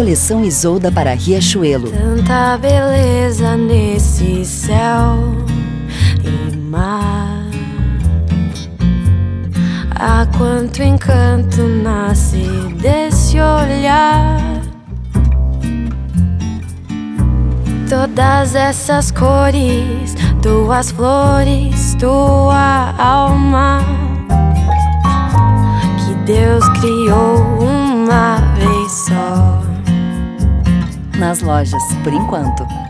coleção Isolda para Riachuelo. Tanta beleza nesse céu e mar. Há quanto encanto nasce desse olhar. Todas essas cores, tuas flores, tua alma. Que Deus criou Nas lojas, por enquanto.